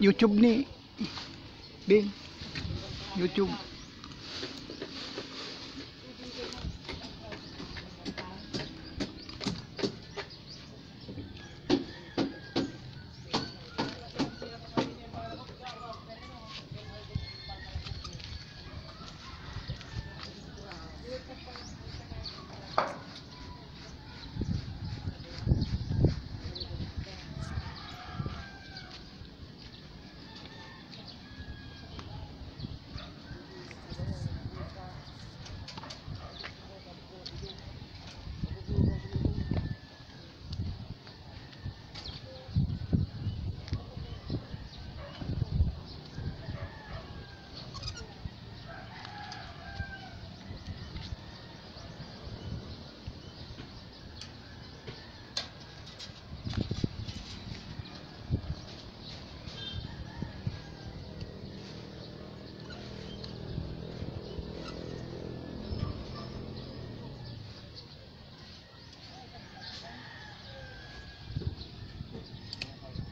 YouTube ni Bin. YouTube.